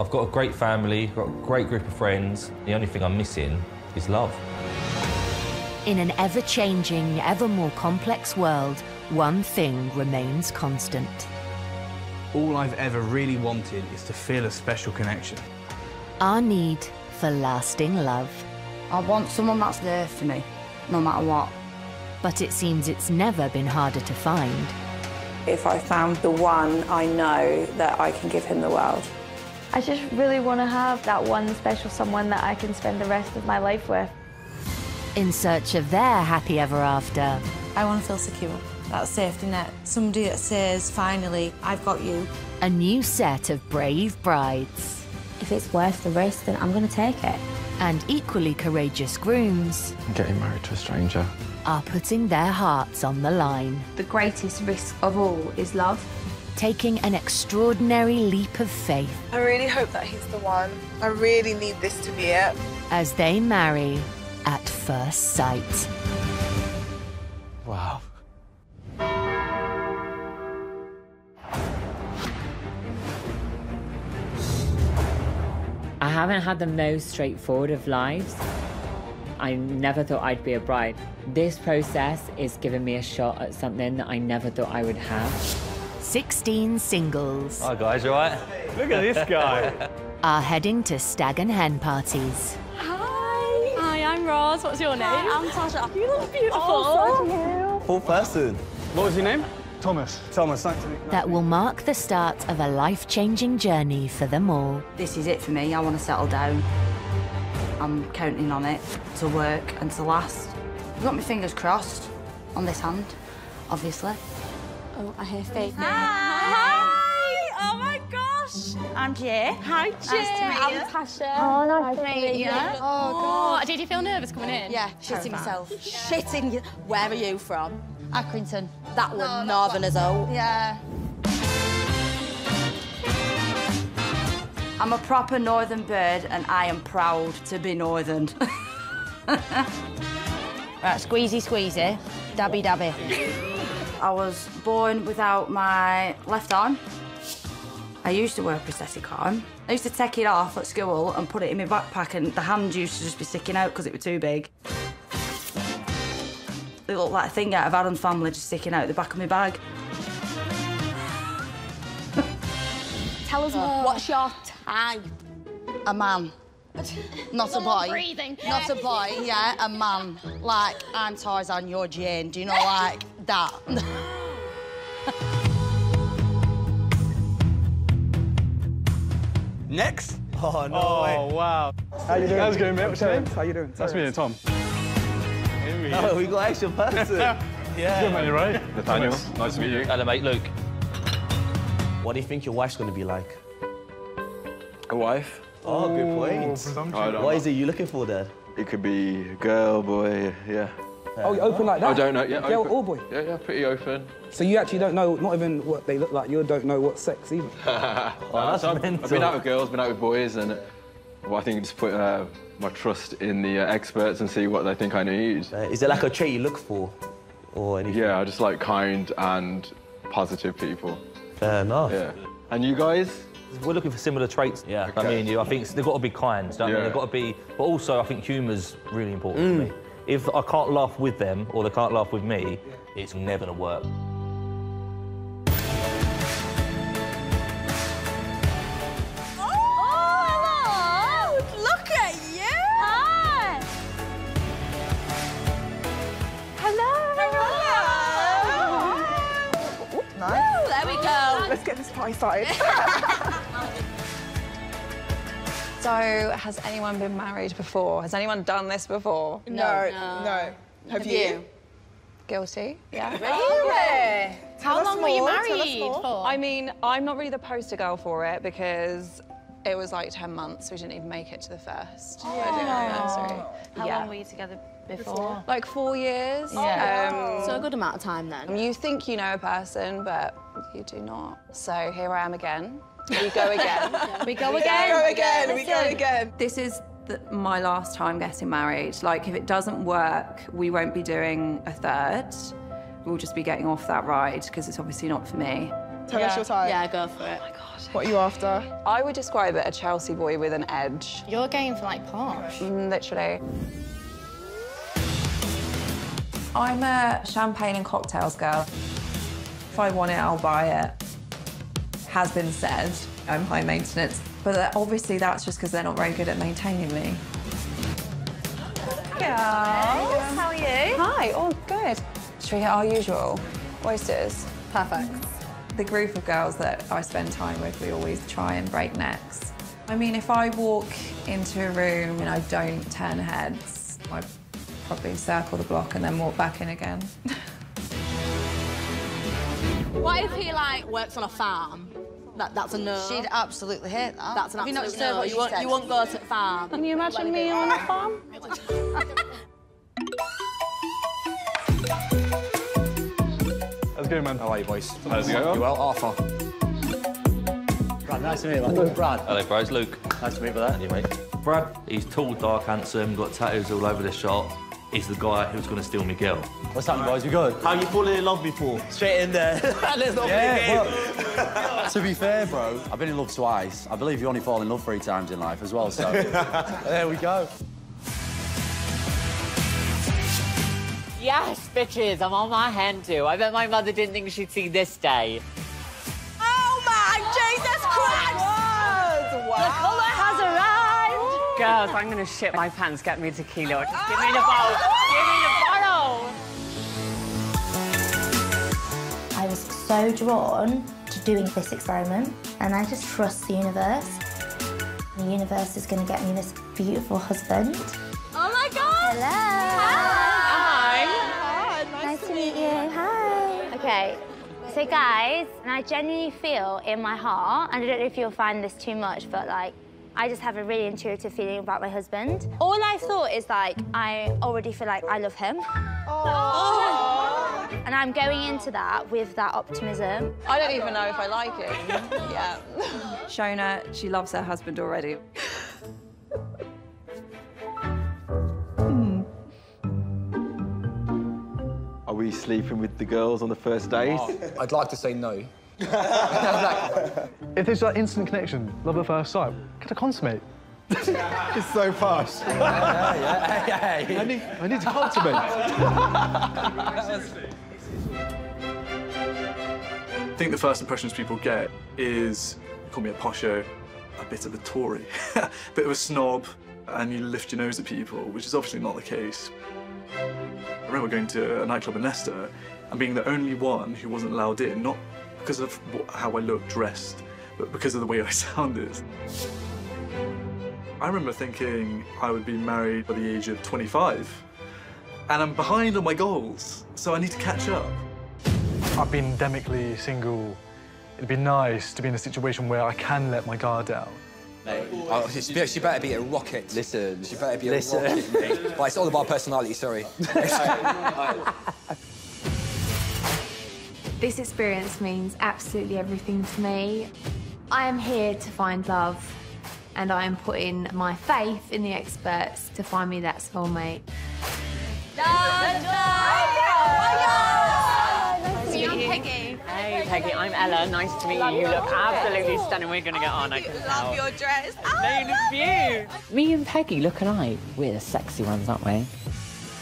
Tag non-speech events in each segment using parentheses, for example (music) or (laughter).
I've got a great family, got a great group of friends. The only thing I'm missing is love. In an ever changing, ever more complex world, one thing remains constant. All I've ever really wanted is to feel a special connection. Our need for lasting love. I want someone that's there for me, no matter what. But it seems it's never been harder to find. If I found the one, I know that I can give him the world. I just really want to have that one special someone that I can spend the rest of my life with. In search of their happy ever after. I want to feel secure. That safety net. Somebody that says, finally, I've got you. A new set of brave brides. If it's worth the risk, then I'm going to take it. And equally courageous grooms. Getting married to a stranger. Are putting their hearts on the line. The greatest risk of all is love. Taking an extraordinary leap of faith. I really hope that he's the one. I really need this to be it. As they marry at first sight. Wow. I haven't had the most straightforward of lives. I never thought I'd be a bride. This process is giving me a shot at something that I never thought I would have. 16 singles. Hi guys, you alright? Look at this guy. (laughs) are heading to stag and hen parties. Hi. Hi, I'm Roz. What's your name? Hi, I'm Tasha. You look oh, beautiful. Oh, Full person. What was your name? Thomas. Thomas, nice to meet you. That will mark the start of a life-changing journey for them all. This is it for me. I want to settle down. I'm counting on it to work and to last. I've got my fingers crossed on this hand, obviously. Oh, I hear Faith. Hi! Oh my gosh! I'm Jay. Hi, Jay. Nice to meet you. I'm Tasha. Oh, nice to meet you. Oh, Oh, did you feel nervous coming in? Yeah, shitting myself. Shitting. y- Where are you from? Accrington. That one, Northern as well. Yeah. I'm a proper northern bird and I am proud to be northern. (laughs) Right, squeezy, squeezy. Dabby, dabby. (laughs) I was born without my left arm. I used to wear a prosthetic arm. I used to take it off at school and put it in my backpack and the hand used to just be sticking out because it was too big. It looked like a thing out of Addams family just sticking out the back of my bag. Tell us more. What's your type? A man. (laughs) Not a boy. breathing. Not a boy, yeah, a man. Like, I'm Tarzan, you're Jane. Do you know, like, that? Next. Oh, no Oh, way. wow. How you doing? How's it going, mate? What's your name? How you doing? Nice meeting you, Tom. Oh, we got extra person. (laughs) yeah. Good man, you right? Nathaniel, nice to meet you. Hello mate, Luke. What do you think your wife's going to be like? A wife? Oh, good point. I don't What is it you looking for there? It could be a girl, boy, yeah. Oh, you're open like that? I don't know, yeah. Girl open. or boy? Yeah, yeah, pretty open. So you actually don't know, not even what they look like, you don't know what sex either? Uh, so I've, I've been out with girls, been out with boys, and well, I think just put uh, my trust in the uh, experts and see what they think I need. Uh, is there like a trait you look for? Or anything? Yeah, I just like kind and positive people. Fair enough. Yeah. And you guys? We're looking for similar traits. Yeah. I mean, you. I think they've got to be kind. Don't Yeah. they? They've got to be. But also, I think humour's really important to me. If I can't laugh with them or they can't laugh with me, it's never gonna work. Oh, hello! Look at you! Hi. Hello. There we go. Let's get this party started. (laughs) So, has anyone been married before? Has anyone done this before? No, no. Have, you? Guilty? Yeah. Really? How long were you more, tell us married for? I mean, I'm not really the poster girl for it because it was like 10 months. We didn't even make it to the first wedding anniversary. How yeah. long were you together before? Like four years. Yeah. Um, So a good amount of time then. you think you know a person, but you do not. So here I am again. We go again. (laughs) We go We again. We go again, we go again. This is the, my last time getting married. Like, if it doesn't work, we won't be doing a third. We'll just be getting off that ride because it's obviously not for me. Tell yeah. us your type. Yeah, go for it. My gosh. What are you after? I would describe it a Chelsea boy with an edge. You're going for like posh. Mm, Literally. I'm a champagne and cocktails girl. If I want it, I'll buy it. Has been said, I'm high maintenance, but obviously that's just because they're not very good at maintaining me. Girls, how are you? Hi, all good. Should we get our usual oysters? Perfect. The group of girls that I spend time with, we always try and break necks. I mean, if I walk into a room and I don't turn heads, I probably circle the block and then walk back in again. (laughs) What if he like works on a farm? That, that's a no. She'd absolutely hate that. That's an Have you not absolute no. what you she won't, said? you won't go to the farm. Can you imagine me on a farm? How's it going, man? How are you, boys? How's it going? You well, Arthur? Brad, nice to meet you. man. Brad. Hello, bro. It's Luke. Nice to meet you, brother. You, mate. Brad, he's tall, dark, handsome, got tattoos all over the shop. He's the guy who's going to steal my girl. What's happening, boys? We good? How you falling in love before? Straight in there. (laughs) Let's not Yeah, play (laughs) To be fair, bro, I've been in love twice. I believe you only fall in love three times in life as well, so (laughs) there we go. Yes, bitches, I'm on my hand too. I bet my mother didn't think she'd see this day. Oh my Jesus Christ! The colour has arrived. Girls, I'm gonna shit my pants. Get me tequila. Just give me the bottle. Give me the bottle. I was so drawn to doing this experiment, and I just trust the universe. The universe is going to get me this beautiful husband. Oh my God! Hello. Hi! Hi. Nice to meet you. Hi. Okay. So, guys, and I genuinely feel in my heart, and I don't know if you'll find this too much, but like, I just have a really intuitive feeling about my husband. All I've thought is like, I already feel like I love him. And I'm going into that with that optimism. I don't even know if I like him. yeah. Shona, she loves her husband already. Hmm. Are we sleeping with the girls on the first date? Oh, I'd like to say no. (laughs) If there's that instant connection, love at first sight, could I consummate? (laughs) it's so fast. (laughs) I need, I need to consummate. I think the first impressions people get is you call me a posho, a bit of a Tory, a bit of a snob, and you lift your nose at people, which is obviously not the case. I remember going to a nightclub in Leicester and being the only one who wasn't allowed in, not because of how I looked dressed, but because of the way I (laughs) sounded. I remember thinking I would be married by the age of 25, and I'm behind on my goals, so I need to catch up. I've been endemically single. It'd be nice to be in a situation where I can let my guard down. Oh, she, she better be a rocket. Listen. She better be Listen. a rocket, mate. (laughs) Right, it's all about personality, sorry. (laughs) This experience means absolutely everything to me. I am here to find love, and I am putting my faith in the experts to find me that soulmate. I'm Peggy. Hey, Peggy, I'm Ella. Nice to meet you. You look absolutely stunning. We're gonna get on, I can tell. Love your dress. Made of you. Me and Peggy look alike. We're the sexy ones, aren't we?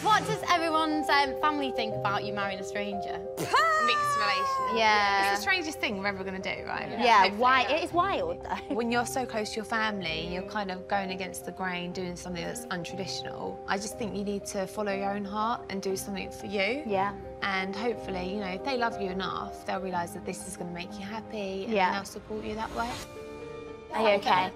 What does everyone's um, family think about you marrying a stranger? (laughs) Mixed relations. Yeah. It's the strangest thing we're ever going to do, right? Yeah, Hopefully. why? It's wild though. When you're so close to your family, you're kind of going against the grain, doing something that's untraditional. I just think you need to follow your own heart and do something for you. Yeah. And hopefully, you know, if they love you enough, they'll realise that this is going to make you happy and Yeah. they'll support you that way. Are you okay?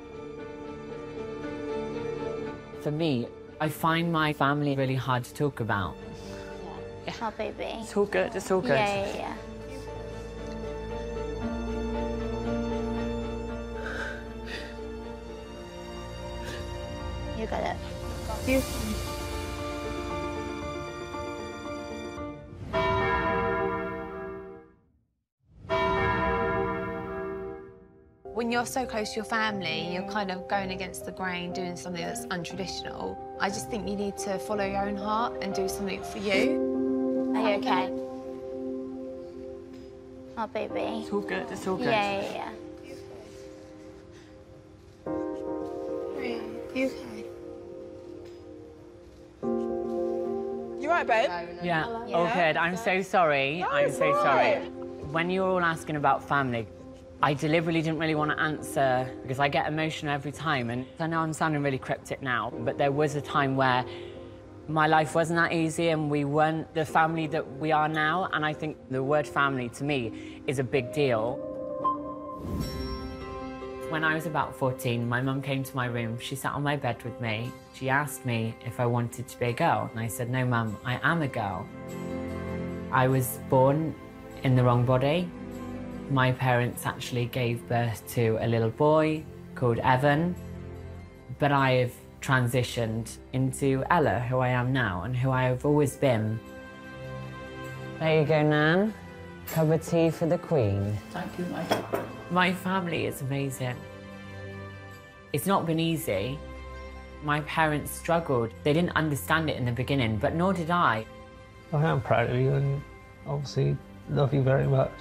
For me, I find my family really hard to talk about. Yeah, Oh, baby. It's all good. It's all good. Yeah, yeah, yeah. You got it. You. When you're so close to your family, you're kind of going against the grain, doing something that's untraditional. I just think you need to follow your own heart and do something for you. Are you okay? Oh, baby. It's all good, it's all good. Yeah, yeah, yeah. You okay? You right, babe? Yeah, all good. I'm so sorry. I'm so all sorry. When you were all asking about family, I deliberately didn't really want to answer because I get emotional every time. And I know I'm sounding really cryptic now, but there was a time where my life wasn't that easy and we weren't the family that we are now. And I think the word family to me is a big deal. When I was about 14, my mum came to my room. She sat on my bed with me. She asked me if I wanted to be a girl. And I said, No, mum, I am a girl. I was born in the wrong body. My parents actually gave birth to a little boy called Evan. But I have transitioned into Ella, who I am now and who I have always been. There you go, Nan. Cup of tea for the Queen. Thank you, my My family is amazing. It's not been easy. My parents struggled. They didn't understand it in the beginning, but nor did I. I am proud of you and obviously love you very much.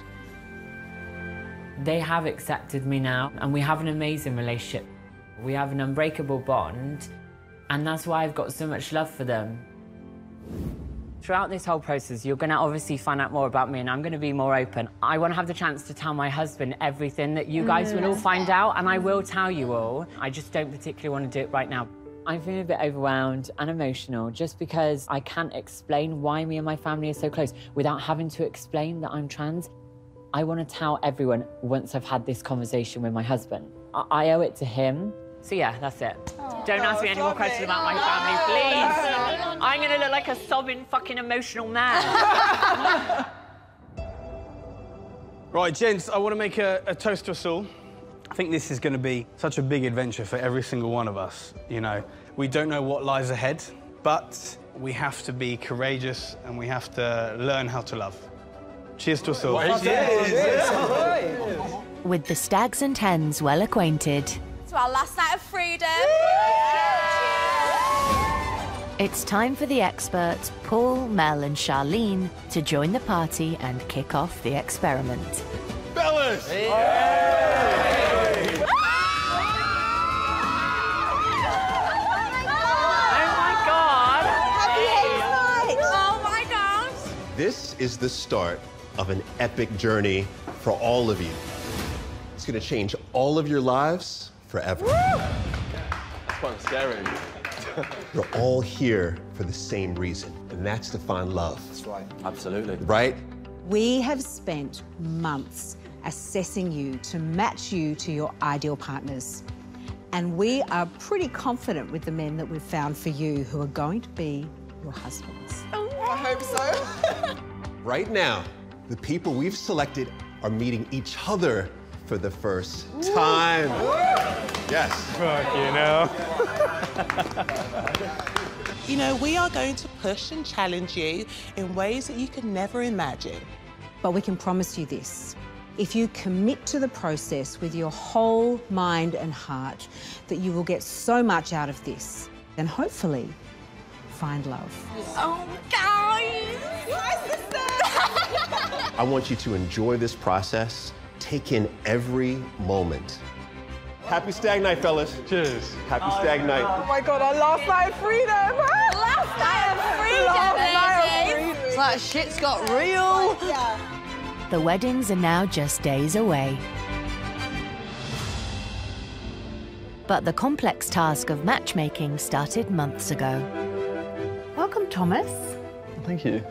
They have accepted me now, and we have an amazing relationship. We have an unbreakable bond, and that's why I've got so much love for them. Throughout this whole process, you're going to obviously find out more about me, and I'm going to be more open. I want to have the chance to tell my husband everything that you guys will all find out, and I will tell you all. I just don't particularly want to do it right now. I'm feeling a bit overwhelmed and emotional just because I can't explain why me and my family are so close without having to explain that I'm trans. I want to tell everyone once I've had this conversation with my husband. I, I owe it to him. So yeah, that's it. Don't ask me any more questions about my family, please. (laughs) I'm gonna look like a sobbing, fucking emotional man. (laughs) Right, gents, I want to make a, a toast to us all. I think this is going to be such a big adventure for every single one of us. You know, we don't know what lies ahead, but we have to be courageous and we have to learn how to love. Cheers to us all. With the stags and hens well acquainted, To our last night of freedom. it's time for the experts Paul, Mel, and Charlene to join the party and kick off the experiment. Fellas! Oh my god! Oh my gosh. This is the start of an epic journey for all of you. It's going to change all of your lives forever. That's quite scary. (laughs) You're all here for the same reason, and that's to find love. That's right. Absolutely. Right? We have spent months assessing you to match you to your ideal partners. And we are pretty confident with the men that we've found for you who are going to be your husbands. Oh, I hope so. (laughs) Right now, the people we've selected are meeting each other for the first time. Yes. Fuck, you know. (laughs) You know, we are going to push and challenge you in ways that you could never imagine. But we can promise you this. If you commit to the process with your whole mind and heart, that you will get so much out of this and hopefully find love. Oh, guys. My sister. I want you to enjoy this process, take in every moment. Happy Stag Night, fellas. Cheers. Happy Stag Night. Oh my god, our last night of freedom. Last night of freedom, Last night of freedom. It's like shit's got real. Oh, the weddings are now just days away. But the complex task of matchmaking started months ago. Welcome, Thomas. Thank you.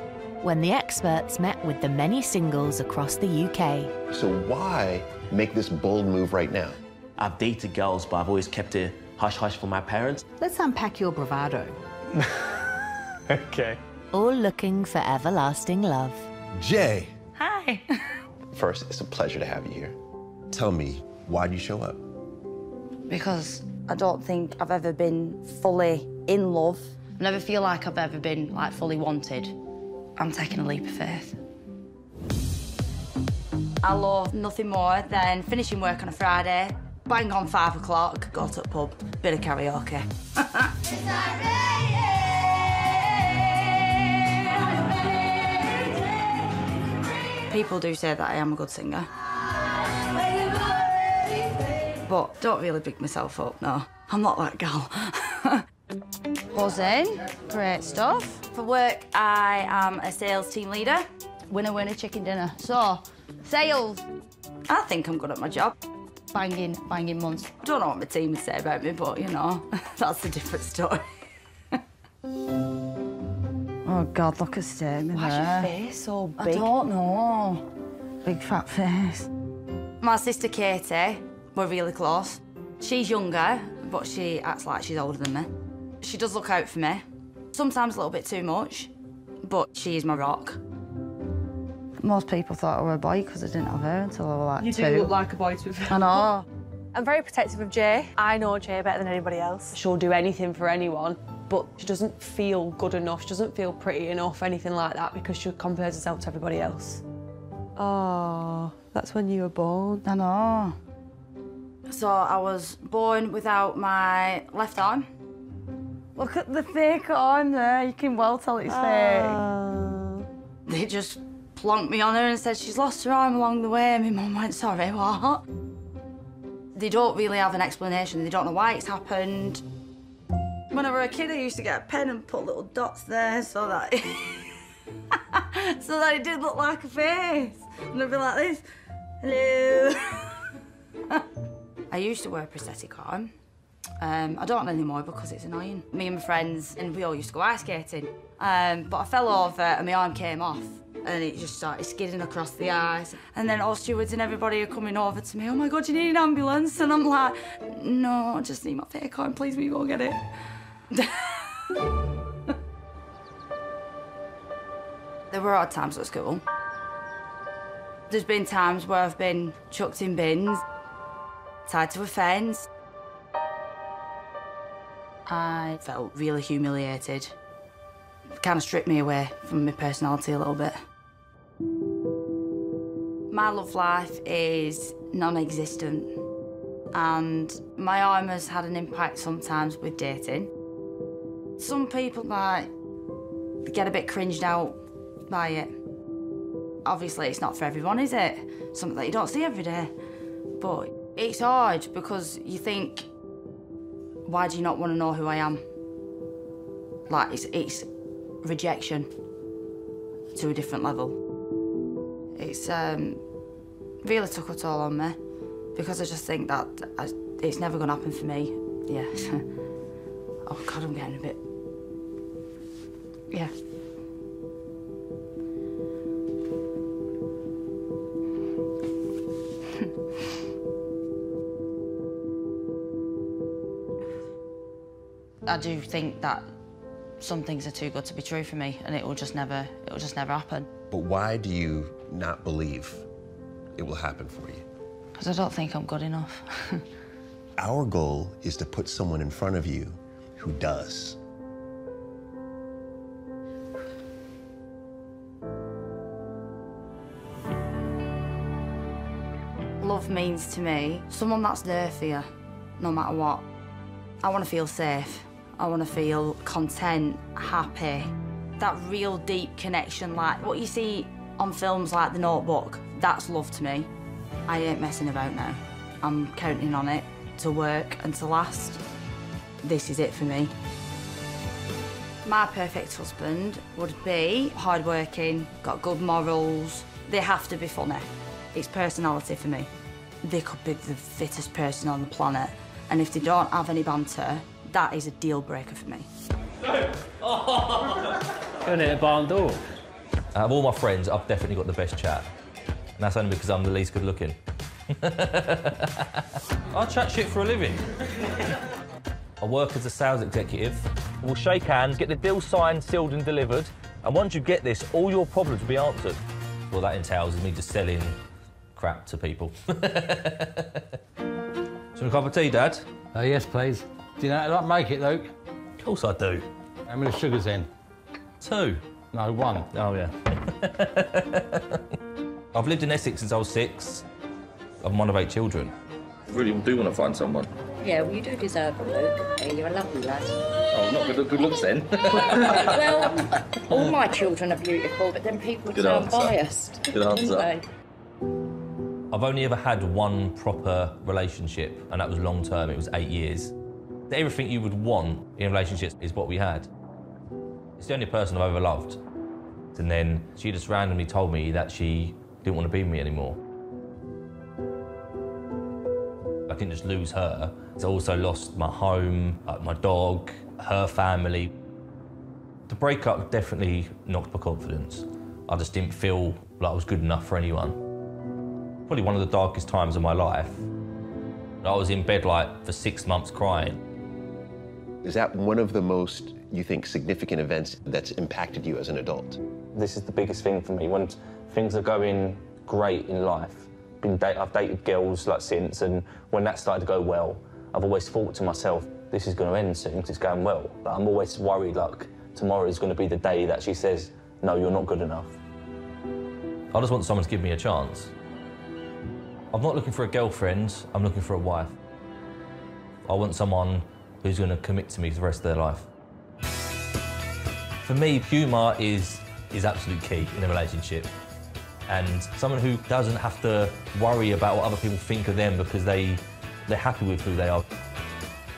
When the experts met with the many singles across the UK. So why make this bold move right now? I've dated girls, but I've always kept it hush hush for my parents. Let's unpack your bravado. (laughs) okay. All looking for everlasting love. Jay, Hi. (laughs) first, it's a pleasure to have you here. Tell me, why'd you show up? Because I don't think I've ever been fully in love. I never feel like I've ever been like fully wanted. I'm taking a leap of faith. I love nothing more than finishing work on a Friday, bang on five o'clock, go to pub, bit of karaoke. People do say that I am a good singer. But don't really pick myself up, no. I'm not that (laughs) gal. Buzzing, great stuff. For work, I am a sales team leader. Winner, winner, chicken dinner. So, sales. I think I'm good at my job. Banging, banging months. Don't know what my team would say about me, but you know, (laughs) that's a different story. (laughs) oh God, look at Stamy Why's there. your face so big? I don't know. Big fat face. My sister Katie, we're really close. She's younger, but she acts like she's older than me. She does look out for me. Sometimes a little bit too much, but she is my rock. Most people thought I were a boy because I didn't have hair until I was like You two. do look like a boy to be fair. I know. I'm very protective of Jay. I know Jay better than anybody else. She'll do anything for anyone, but she doesn't feel good enough. She doesn't feel pretty enough, anything like that, because she compares herself to everybody else. Oh, that's when you were born. I know. So I was born without my left arm. Look at the fake arm there. You can well tell it's fake. Ah. They just plonked me on her and said she's lost her arm along the way. And my mum went, sorry, what? They don't really have an explanation. They don't know why it's happened. When I was a kid, I used to get a pen and put little dots there so that (laughs) so that it did look like a face. And I'd be like this. Hello. (laughs) I used to wear a prosthetic arm. Um, I don't anymore because it's annoying. Me and my friends, and we all used to go ice skating. Um, but I fell over and my arm came off and it just started skidding across the ice. And then all stewards and everybody are coming over to me, oh my God, you need an ambulance? And I'm like, no, I just need my fake arm, please will you go get it? (laughs) there were odd times at school. There's been times where I've been chucked in bins, tied to a fence. I felt really humiliated. Kind of stripped me away from my personality a little bit. My love life is non-existent and my arm has had an impact sometimes with dating. Some people might get a bit cringed out by it. Obviously, it's not for everyone, is it? Something that you don't see every day. But it's hard because you think, why do you not want to know who I am? Like, it's, it's rejection to a different level. It's um, really took a toll on me because I just think that I, it's never going to happen for me. Yeah. (laughs) oh, God, I'm getting a bit. Yeah. I do think that some things are too good to be true for me, and it will just never, it will just never happen. But why do you not believe it will happen for you? Because I don't think I'm good enough. (laughs) Our goal is to put someone in front of you who does. Love means to me someone that's there for you, no matter what. I want to feel safe. I want to feel content, happy. That real deep connection, like what you see on films like The Notebook, that's love to me. I ain't messing about now. I'm counting on it to work and to last. This is it for me. My perfect husband would be hardworking, got good morals. They have to be funny. It's personality for me. They could be the fittest person on the planet, and if they don't have any banter, that is a deal breaker for me. (laughs) Going at a barn door. Out of all my friends, I've definitely got the best chat. And that's only because I'm the least good looking. (laughs) I chat shit for a living. I work as a sales executive. We'll shake hands, get the deal signed, sealed and delivered. And once you get this, all your problems will be answered. Well, that entails me just selling crap to people. (laughs) Do you want a cup of tea, Dad? Uh, yes, please. Do you know how to make it, Luke? Of course I do. How many sugars in? Two. No, one. Oh, yeah. (laughs) I've lived in Essex since I was six. I'm one of eight children. I really do want to find someone. Yeah, well, you do deserve it, Luke. Yeah, you're a lovely lad. Oh, not good, good looks then. (laughs) well, (laughs) all my children are beautiful, but then people Good sound answer. biased. Good answer. don't? I've only ever had one proper relationship, and that was long term. It was eight years. Everything you would want in relationships is what we had. It's the only person I've ever loved. And then she just randomly told me that she didn't want to be with me anymore. I didn't just lose her, I also lost my home, uh, my dog, her family. The breakup definitely knocked my confidence. I just didn't feel like I was good enough for anyone probably one of the darkest times of my life. I was in bed like for six months crying. Is that one of the most, you think, significant events that's impacted you as an adult? This is the biggest thing for me. When things are going great in life, been date, I've dated girls like since, and when that started to go well, I've always thought to myself, this is going to end soon because it's going well. But I'm always worried like tomorrow is going to be the day that she says, no, you're not good enough. I just want someone to give me a chance. I'm not looking for a girlfriend, I'm looking for a wife. I want someone who's going to commit to me for the rest of their life. For me, humour is, is absolute key in a relationship. And someone who doesn't have to worry about what other people think of them because they, they're happy with who they are.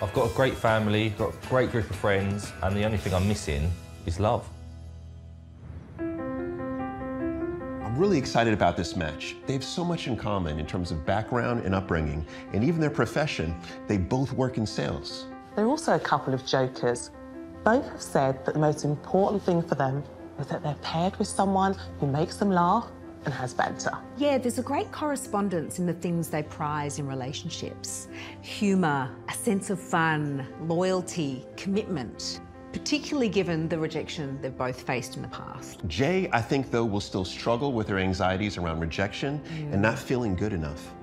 I've got a great family, got a great group of friends, and the only thing I'm missing is love. I'm really excited about this match. They have so much in common in terms of background and upbringing, and even their profession. They both work in sales. They're also a couple of jokers. Both have said that the most important thing for them is that they're paired with someone who makes them laugh and has banter. Yeah, there's a great correspondence in the things they prize in relationships humour, a sense of fun, loyalty, commitment, particularly given the rejection they've both faced in the past. Jay, I think, though, will still struggle with her anxieties around rejection and not feeling good enough.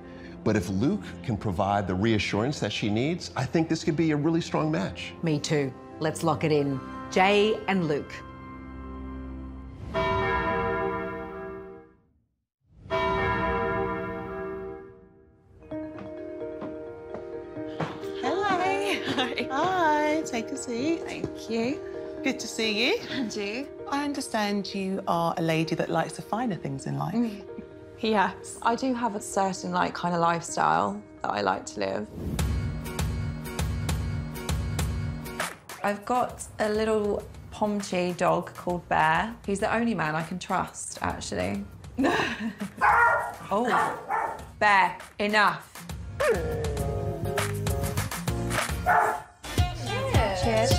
But if Luke can provide the reassurance that she needs, I think this could be a really strong match. Me too. Let's lock it in. Jay and Luke. Hello. Hi. Hi. Take a seat. Thank you. Good to see you. And you? I understand you are a lady that likes the finer things in life. Mm. Yes. I do have a certain like kind of lifestyle that I like to live. I've got a little Pomchi dog called Bear. He's the only man I can trust, actually. (laughs) oh, Bear, enough. Cheers. Cheers. Cheers.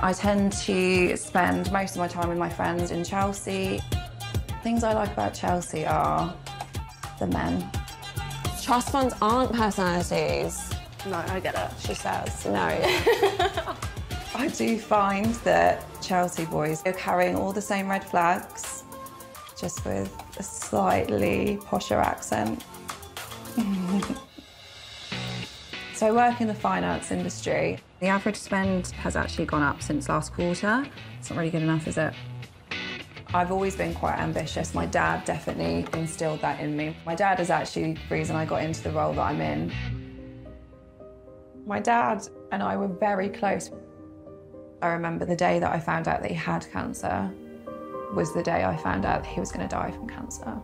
I tend to spend most of my time with my friends in Chelsea. Things I like about Chelsea are the men. Trust funds aren't personalities. No, I get it. She says. No. (laughs) I do find that Chelsea boys are carrying all the same red flags, just with a slightly posher accent. (laughs) so I work in the finance industry. The average spend has actually gone up since last quarter. It's not really good enough, is it? I've always been quite ambitious. My dad definitely instilled that in me. My dad is actually the reason I got into the role that I'm in. My dad and I were very close. I remember the day that I found out that he had cancer was the day I found out that he was going to die from cancer.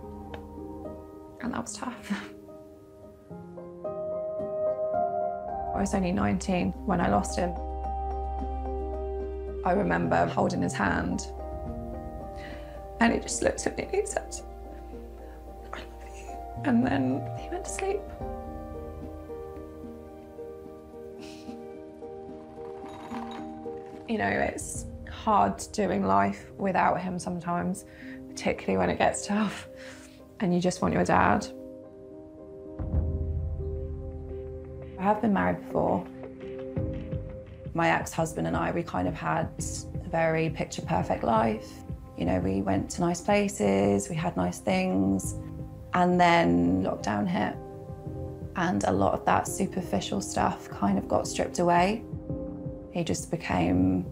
And that was tough. (laughs) I was only 19 when I lost him. I remember holding his hand and he just looked at me and he said, I love you. And then he went to sleep. You know, it's hard doing life without him sometimes, particularly when it gets tough and you just want your dad. I have been married before. My ex-husband and I, we kind of had a very picture perfect life. You know, we went to nice places, we had nice things, and then lockdown hit. And a lot of that superficial stuff kind of got stripped away. He just became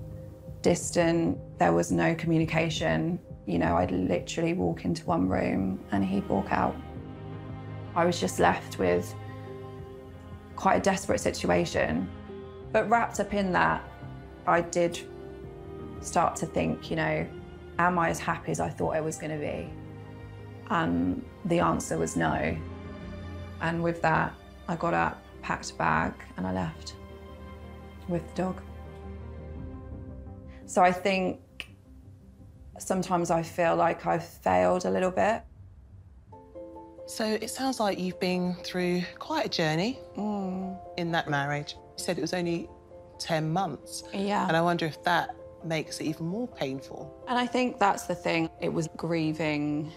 distant. There was no communication. You know, I'd literally walk into one room and he'd walk out. I was just left with quite a desperate situation. But wrapped up in that, I did start to think, you know, am I as happy as I thought I was going to be? And the answer was no. And with that, I got up, packed a bag, and I left with the dog. So I think sometimes I feel like I've failed a little bit. So it sounds like you've been through quite a journey Mm. in that marriage. You said it was only 10 months. Yeah. And I wonder if that makes it even more painful. And I think that's the thing. It was grieving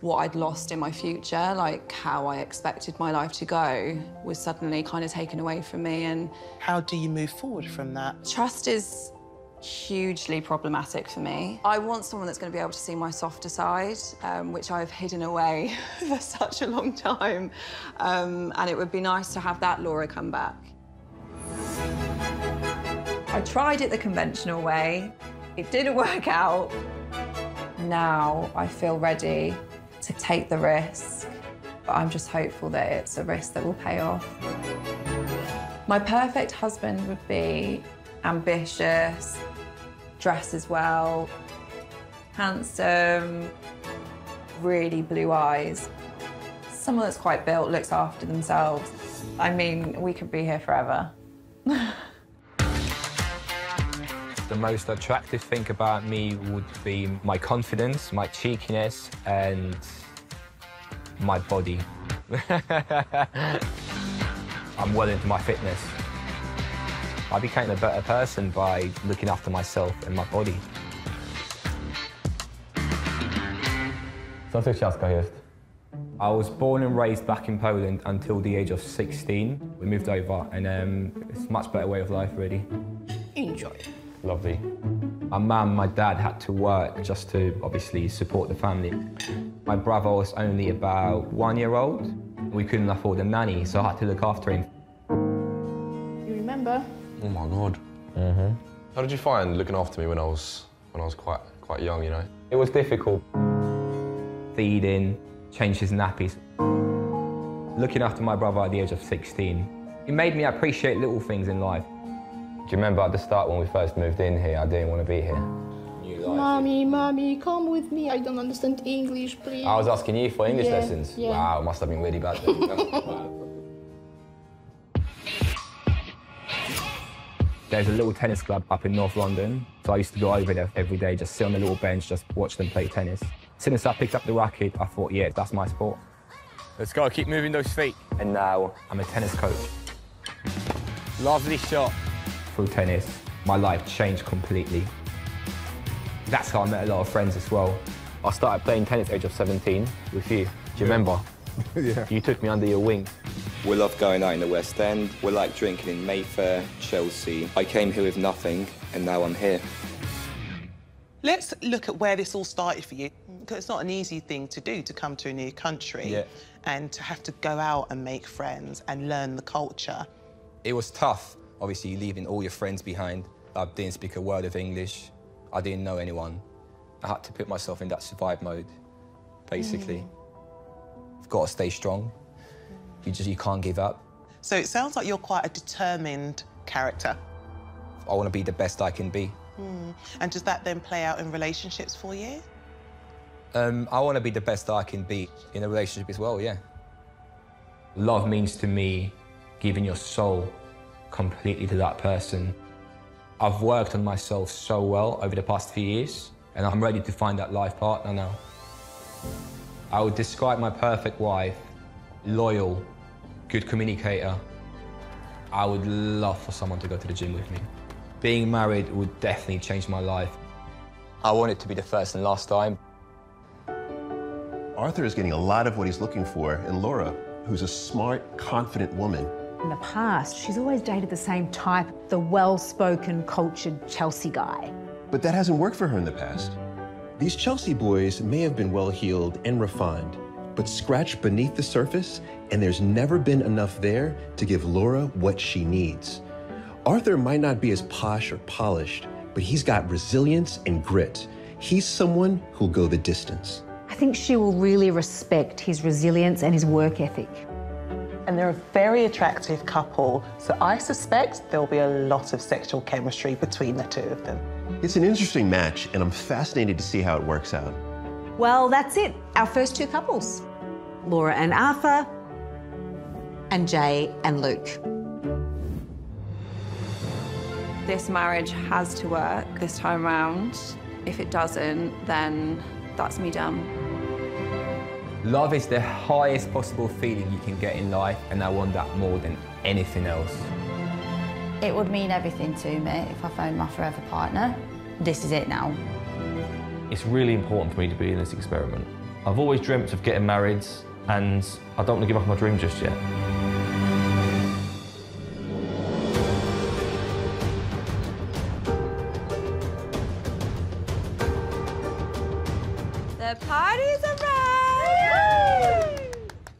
what I'd lost in my future, like how I expected my life to go was suddenly kind of taken away from me. And how do you move forward from that? Trust is hugely problematic for me. I want someone that's going to be able to see my softer side, um, which I've hidden away (laughs) for such a long time. Um, and it would be nice to have that Laura come back. I tried it the conventional way. It didn't (laughs) work out. Now I feel ready to take the risk, but I'm just hopeful that it's a risk that will pay off. My perfect husband would be ambitious, dresses well, handsome, really blue eyes. Someone that's quite built, looks after themselves. I mean, we could be here forever. (laughs) The most attractive thing about me would be my confidence, my cheekiness, and my body. (laughs) I'm well into my fitness. I became a better person by looking after myself and my body. Co ty ciastka jest? I was born and raised back in Poland until the age of 16. We moved over and um, it's a much better way of life, really. Enjoy. Lovely. My mum, my dad had to work just to obviously support the family. My brother was only about one year old. We couldn't afford a nanny, so I had to look after him. You remember? Oh my god. Mm-hmm. How did you find looking after me when I was when I was quite quite young? You know. It was difficult. Feeding, change his nappies. Looking after my brother at the age of 16. It made me appreciate little things in life. Do you remember at the start when we first moved in here, I didn't want to be here? Mommy, mommy, come with me. I don't understand English, please. I was asking you for English Yeah, lessons. yeah. Wow, it must have been really bad then. (laughs) There's a little tennis club up in North London, so I used to go over there every day, just sit on the little bench, just watch them play tennis. As soon as I picked up the racket, I thought, yeah, that's my sport. Let's go, keep moving those feet. And now I'm a tennis coach. Lovely shot. Through tennis, my life changed completely. That's how I met a lot of friends as well. I started playing tennis at the age of 17 with you. Do you remember? (laughs) yeah. You took me under your wing. We love going out in the West End. We like drinking in Mayfair, Chelsea. I came here with nothing, and now I'm here. Let's look at where this all started for you. Because it's not an easy thing to do to come to a new country Yeah. and to have to go out and make friends and learn the culture. It was tough, obviously, leaving all your friends behind. I didn't speak a word of English. I didn't know anyone. I had to put myself in that survive mode, basically. You've got to stay strong. You just you can't give up. So it sounds like you're quite a determined character. I want to be the best I can be. Hmm. And does that then play out in relationships for you? Um, I want to be the best I can be in a relationship as well, yeah. Love means to me giving your soul completely to that person. I've worked on myself so well over the past few years, and I'm ready to find that life partner now. I would describe my perfect wife loyal, good communicator. I would love for someone to go to the gym with me. Being married would definitely change my life. I want it to be the first and last time. Arthur is getting a lot of what he's looking for in Laura, who's a smart, confident woman. In the past, she's always dated the same type, the well-spoken, cultured Chelsea guy. But that hasn't worked for her in the past. These Chelsea boys may have been well heeled and refined, but scratch beneath the surface, and there's never been enough there to give Laura what she needs. Arthur might not be as posh or polished, but he's got resilience and grit. He's someone who'll go the distance. I think she will really respect his resilience and his work ethic. And they're a very attractive couple, so I suspect there'll be a lot of sexual chemistry between the two of them. It's an interesting match, and I'm fascinated to see how it works out. Well, that's it. Our first two couples Laura and Arthur, and Jay and Luke. This marriage has to work this time round. If it doesn't, then that's me done. Love is the highest possible feeling you can get in life, and I want that more than anything else. It would mean everything to me if I found my forever partner. This is it now. It's really important for me to be in this experiment. I've always dreamt of getting married, and I don't want to give up my dream just yet.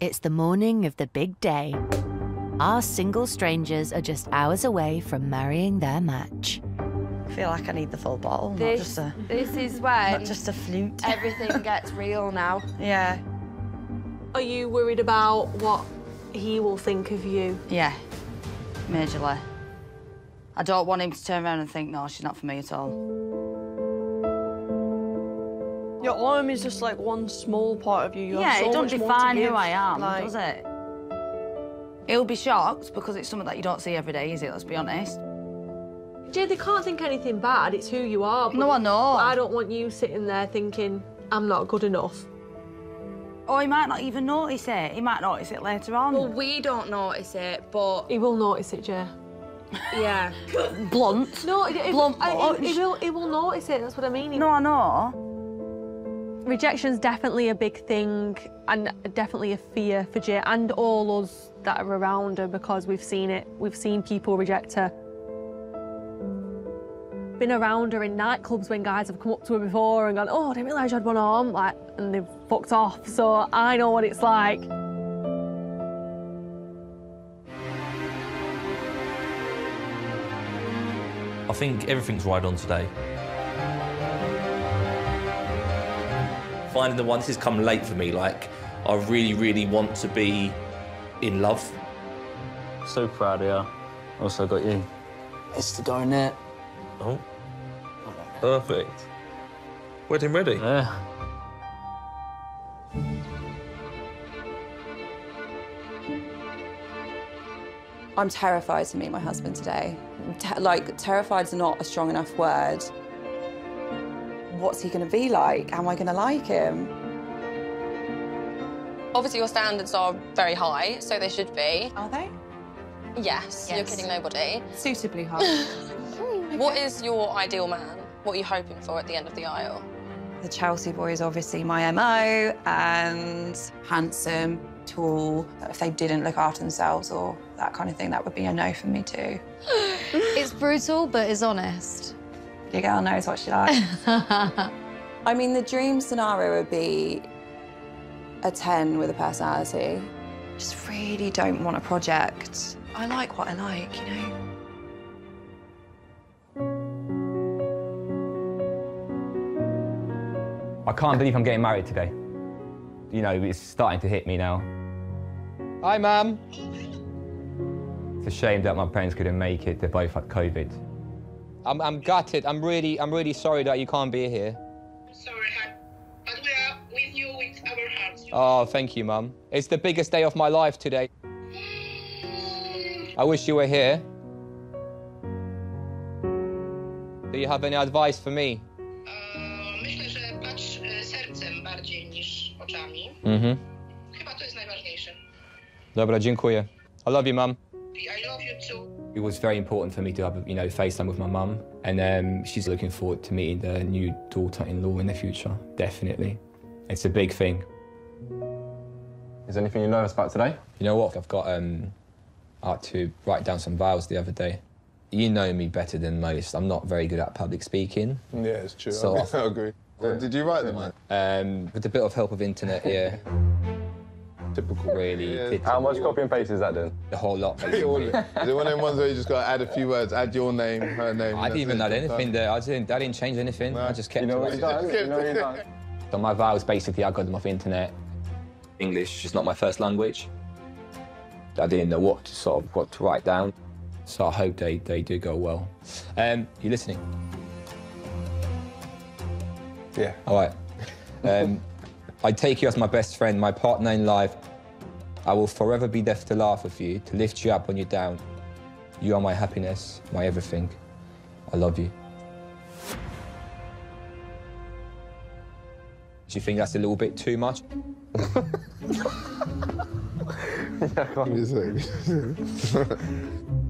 It's the morning of the big day. Our single strangers are just hours away from marrying their match. I feel like I need the full bottle, not just a. this is when Not just a flute. everything (laughs) gets real now. Yeah. Are you worried about what he will think of you? Yeah. Majorly. I don't want him to turn around and think, no, she's not for me at all. Your arm is just like one small part of you. You yeah, so it don't much more to define who. I am, Like- does it? He'll be shocked because it's something that you don't see every day, is it? Let's be honest. Jay, they can't think anything bad. It's who you are. But No, I know. I don't want you sitting there thinking I'm not good enough. Or he might not even notice it. He might notice it later on. Well, we don't notice it, but he will notice it, Jay. Yeah. (laughs) Blunt. No, it, it, Blunt I- it, it will. It will notice it. That's what I mean. No, I know. Rejection's definitely a big thing and definitely a fear for Jay and all us that are around her because we've seen it. We've seen people reject her. Been around her in nightclubs when guys have come up to her before and gone, "Oh, I didn't realise you had one arm," like, and they've fucked off. So I know what it's like. I think everything's right on today. Finding the one, this has come late for me. Like, I really, really want to be in love. So proud of you. Also got you. It's to go in there. Oh, perfect. Wedding ready? Yeah. I'm terrified to meet my husband today. Te- like, terrified's not a strong enough word. What's he going to be like? Am I going to like him? Obviously, your standards are very high, so they should be. Are they? Yes, you're kidding nobody. Suitably high. (laughs) Hmm, what is your ideal man? What are you hoping for at the end of the aisle? The Chelsea boy is obviously my MO and handsome, tall. If they didn't look after themselves or that kind of thing, that would be a no for me too. (gasps) It's brutal, but it's honest. Your girl knows what she likes. (laughs) I mean, the dream scenario would be a 10 with a personality. Just really don't want a project. I like what I like, you know? I can't believe I'm getting married today. You know, it's starting to hit me now. Hi, Mum. It's a shame that my parents couldn't make it. They both had COVID. I'm, I'm gutted. I'm really, I'm really sorry that you can't be here. I'm sorry, but we are with you with our hearts. Oh, thank you, Mum. It's the biggest day of my life today. I wish you were here. Do you have any advice for me? Myślę, że patrz sercem bardziej niż oczami. Mhm. Chyba to jest najważniejsze. Dobra, dziękuję. I love you, Mum. I love you too. It was very important for me to have, you know, FaceTime with my mum, and um, she's looking forward to meeting the new daughter-in-law in the future. Definitely, it's a big thing. Is there anything you're nervous about today? You know what? I've got um, I had to write down some vows the other day. You know me better than most. I'm not very good at public speaking. Yeah, it's true. So (laughs) I agree. Did you write them? Um, with a bit of help of internet, yeah. (laughs) Typical, really. Did- How much copy and paste is that then? A whole lot. All of it. Is it one of them ones where you just got to add a few words, add your name, her name? I didn't even add anything there. I didn't. I didn't change anything. I just kept You know it. what you done? You know what you done? So my vows basically I got them off the internet. English is not my first language. I didn't know what to sort of what to write down. So I hope they, they do go well. Um, you listening? Yeah. All right. Um, (laughs) I take you as my best friend, my partner in life. I will forever be there to laugh with you, to lift you up when you're down. You are my happiness, my everything. I love you. Do you think that's a little bit too much? (laughs) (laughs)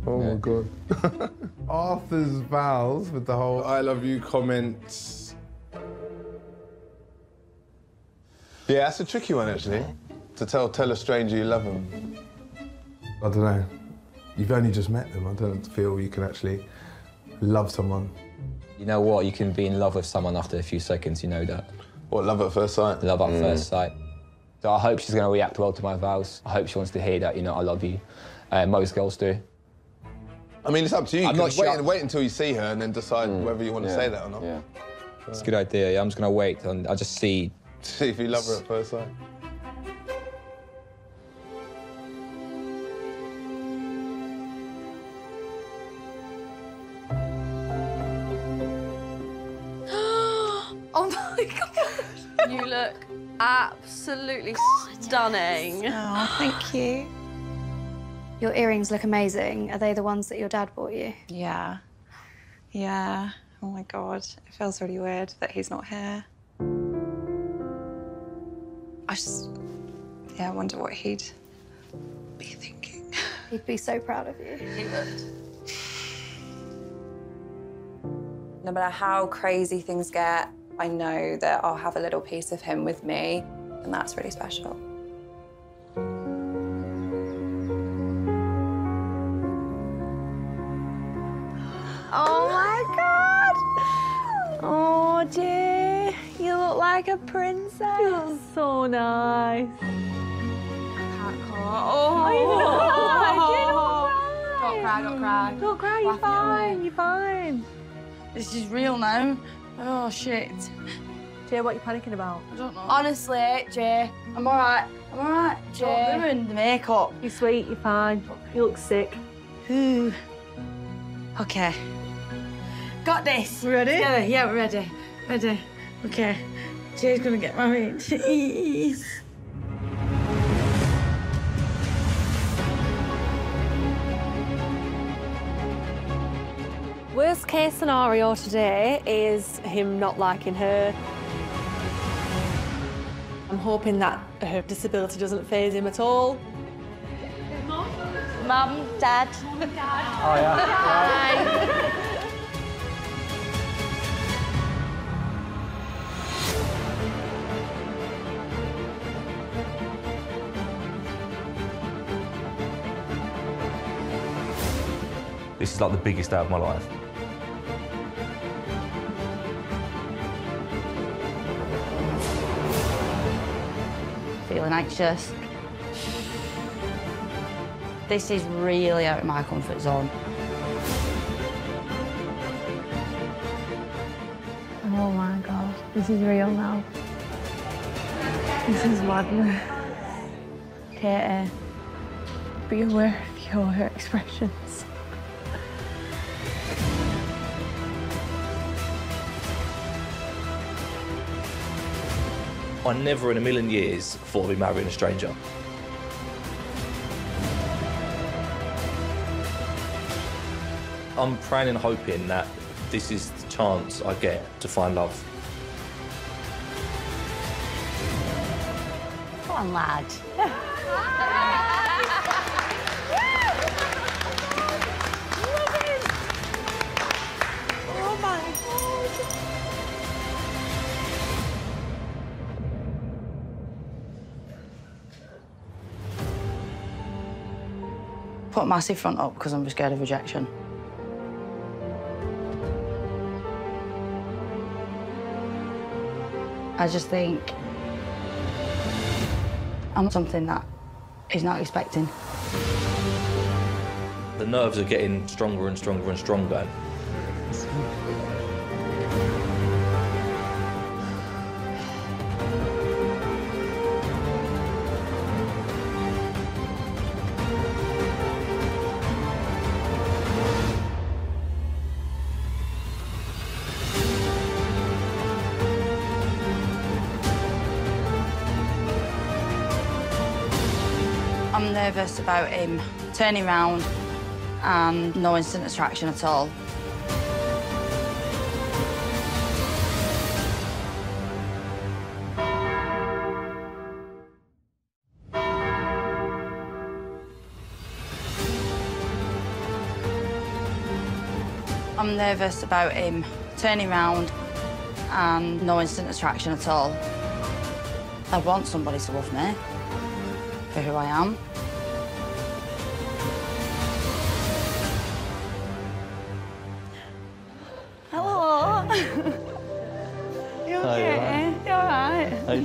oh my god. (laughs) Arthur's vows with the whole I love you comments. Yeah, that's a tricky one actually. To tell tell a stranger you love them. I don't know. You've only just met them. I don't feel you can actually love someone. You know what? You can be in love with someone after a few seconds, you know that. What, love at first sight? Love at Mm. first sight. So I hope she's going to react well to my vows. I hope she wants to hear that, you know, I love you. Uh, most girls do. I mean, it's up to you. I'm You not can wait, wait until you see her and then decide whether you want to say that or not. Yeah. It's a good idea. Yeah, I'm just going to wait and I'll just see. See (laughs) if you love her at first sight. (gasps) oh my god. You look absolutely stunning. Oh, (gasps) thank you. Your earrings look amazing. Are they the ones that your dad bought you? Yeah. Yeah. Oh my god. It feels really weird that he's not here. I just. Yeah, I wonder what he'd be thinking. (laughs) He'd be so proud of you. He would. No matter how crazy things get, I know that I'll have a little piece of him with me, and that's really special. Oh dear, you look like a princess. Oh. Oh, you look so nice. Oh, I know. Don't cry, don't cry. Don't cry, you're Laugh it away. fine, you're fine. This is real now. Oh shit. Jay, what are you panicking about? I don't know. Honestly, Jay, I'm alright. I'm alright. Jay. Don't ruin the makeup. You're sweet, you're fine. You look sick. Ooh. Okay. Got this. We ready? Yeah, yeah, we're ready. Ready. Okay. Jay's gonna get married. (laughs) Worst case scenario today is him not liking her. I'm hoping that her disability doesn't faze him at all. Mum, Dad. Oh, yeah. Hi. This is like the biggest day of my life. Feeling anxious. This is really out of my comfort zone. Oh my god, this is real now. This is madness. Katie, uh, be aware of your expressions. I never in a million years thought I'd be marrying a stranger. I'm praying and hoping that this is the chance I get to find love. Come on, lad. (laughs) Put massive front up because I'm scared of rejection. I just think I'm something that he's not expecting. The nerves are getting stronger and stronger and stronger. About him turning round and no instant attraction at all. I'm nervous about him turning round and no instant attraction at all. I want somebody to love me for who I am.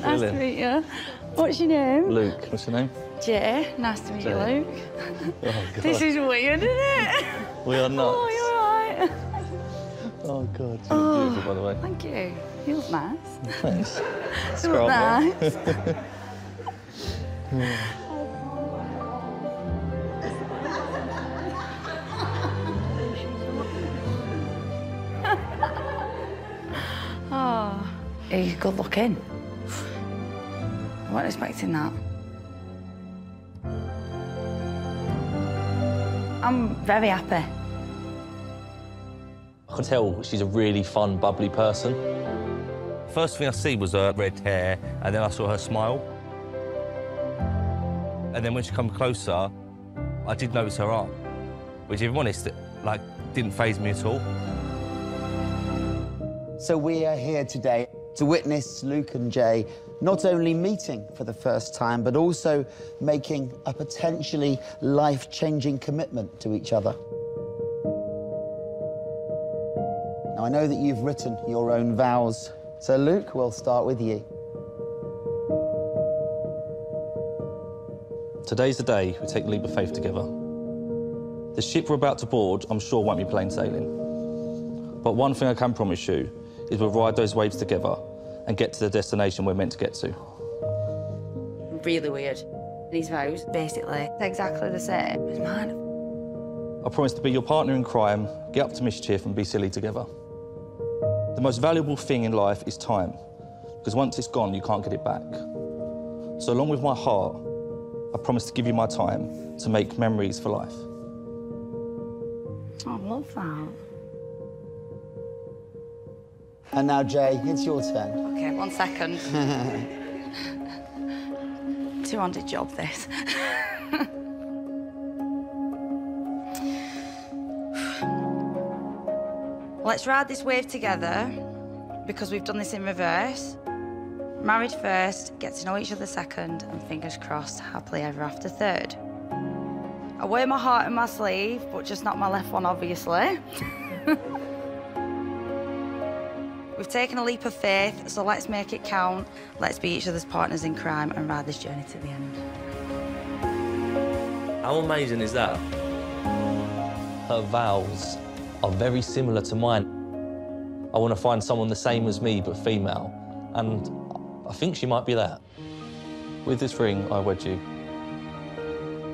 Nice to meet you. What's your name? Luke, what's your name? Jay. Nice to meet you, Luke. Oh, God. (laughs) This is weird, isn't it? We are not. (laughs) Oh, you're alright. Oh, God. You're Oh, beautiful, by the way. Thank you. You look nice. Thanks. (laughs) You look nice. oh, he's good looking. I wasn't expecting that. I'm very happy. I could tell she's a really fun, bubbly person. First thing I see was her red hair, and then I saw her smile. And then when she come closer, I did notice her arm, which, if I'm honest, like, didn't faze me at all. So we are here today to witness Luke and Jay not only meeting for the first time, but also making a potentially life-changing commitment to each other. Now, I know that you've written your own vows. So, Luke, we'll start with you. Today's the day we take the leap of faith together. The ship we're about to board, I'm sure, won't be plain sailing. But one thing I can promise you is we'll ride those waves together and get to the destination we're meant to get to. Really weird. These vows, basically, exactly the same as mine. I promise to be your partner in crime, get up to mischief, and be silly together. The most valuable thing in life is time, because once it's gone, you can't get it back. So, along with my heart, I promise to give you my time to make memories for life. Oh, I love that. And now, Jay, it's your turn. Okay, one second. (laughs) Two-handed job, this. Let's ride this wave together because we've done this in reverse. Married first, get to know each other second, and fingers crossed, happily ever after third. I wear my heart in my sleeve, but just not my left one, obviously. (laughs) We've taken a leap of faith, so let's make it count. Let's be each other's partners in crime and ride this journey to the end. How amazing is that? Her vows are very similar to mine. I want to find someone the same as me, but female. And I think she might be that. With this ring, I wed you.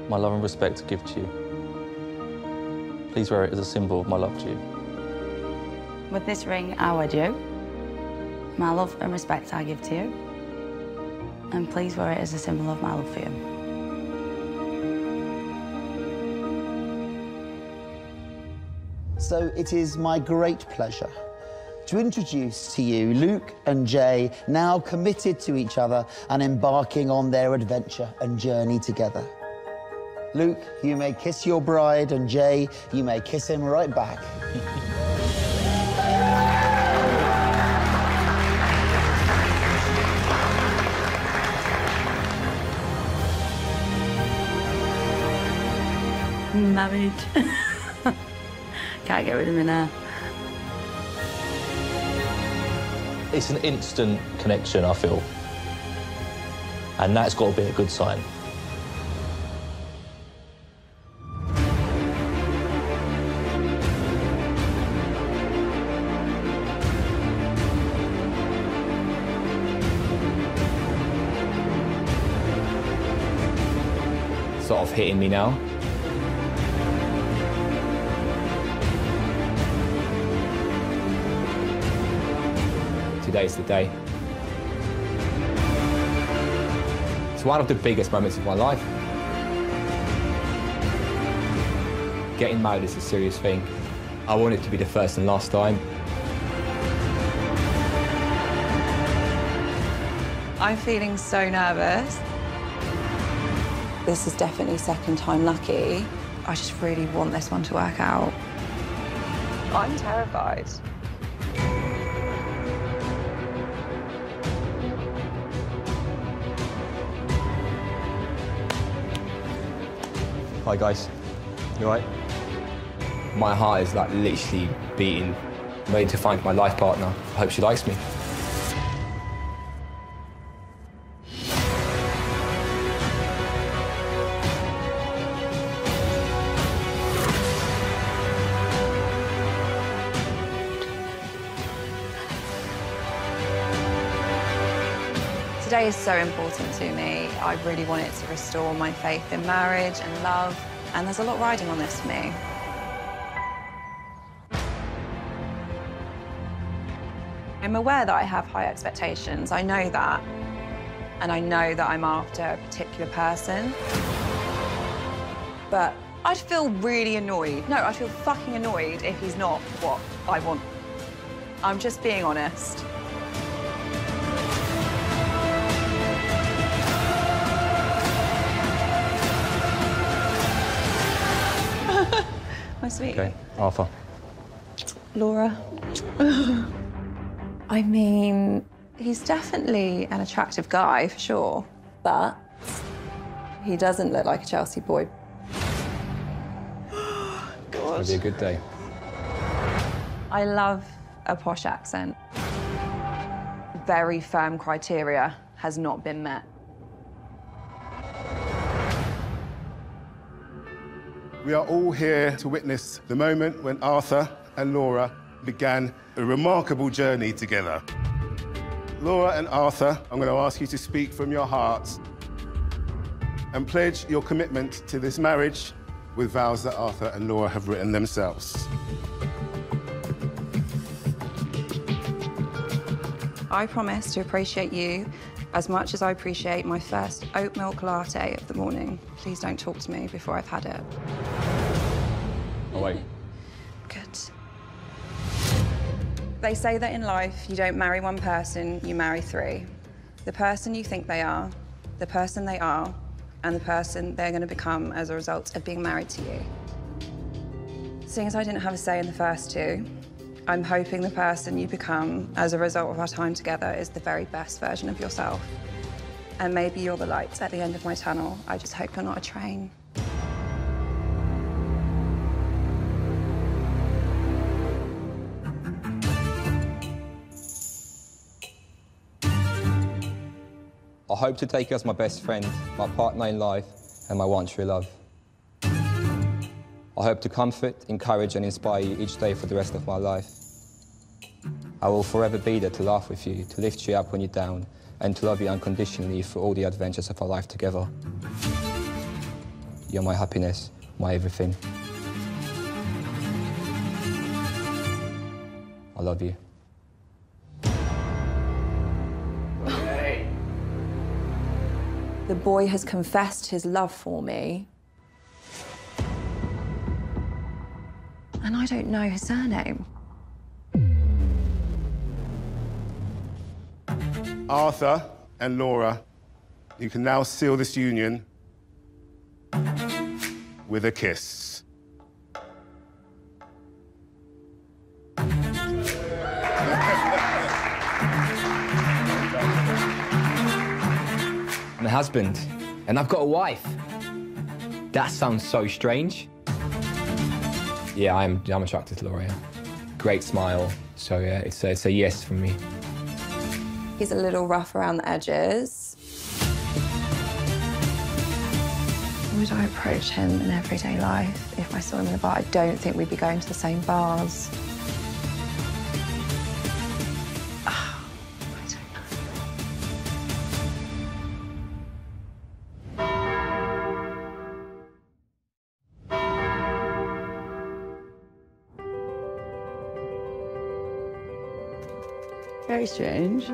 My love and respect to give to you. Please wear it as a symbol of my love to you. With this ring, I wed you. My love and respect I give to you. And please wear it as a symbol of my love for you. So it is my great pleasure to introduce to you Luke and Jay, now committed to each other and embarking on their adventure and journey together. Luke, you may kiss your bride, and Jay, you may kiss him right back. (laughs) Married. (laughs) Can't get rid of me now. It's an instant connection, I feel. And that's got to be a good sign. Sort of hitting me now. Today's the day. It's one of the biggest moments of my life. getting married is a serious thing. I want it to be the first and last time. I'm feeling so nervous. This is definitely second time lucky. I just really want this one to work out. I'm terrified. Hi guys, you alright? My heart is like literally beating, ready to find my life partner. I hope she likes me. Today is so important to me. I really want it to restore my faith in marriage and love, and there's a lot riding on this for me. I'm aware that I have high expectations. I know that. And I know that I'm after a particular person. But I'd feel really annoyed. No, I'd feel fucking annoyed if he's not what I want. I'm just being honest. Sweet. Okay, Arthur. Laura. (laughs) I mean, he's definitely an attractive guy, for sure. But he doesn't look like a Chelsea boy. (gasps) God. It'll be a good day. I love a posh accent. Very firm criteria has not been met. We are all here to witness the moment when Arthur and Laura began a remarkable journey together. Laura and Arthur, I'm going to ask you to speak from your hearts and pledge your commitment to this marriage with vows that Arthur and Laura have written themselves. I promise to appreciate you as much as I appreciate my first oat milk latte of the morning. Please don't talk to me before I've had it. Wait. Good. They say that in life, you don't marry one person, you marry three. The person you think they are, the person they are, and the person they're going to become as a result of being married to you. Seeing as I didn't have a say in the first two, I'm hoping the person you become as a result of our time together is the very best version of yourself. And maybe you're the light at the end of my tunnel. I just hope you're not a train. Hope to take you as my best friend, my partner in life, and my one true love. I hope to comfort, encourage, and inspire you each day for the rest of my life. I will forever be there to laugh with you, to lift you up when you're down, and to love you unconditionally for all the adventures of our life together. You're my happiness, my everything. I love you. The boy has confessed his love for me. And I don't know his surname. Arthur and Laura, you can now seal this union with a kiss. Husband, and I've got a wife. That sounds so strange. Yeah, I'm, I'm attracted to Laura. Great smile. So yeah, it's a, it's a yes from me. He's a little rough around the edges. Would I approach him in everyday life if I saw him in a bar? I don't think we'd be going to the same bars. Very strange.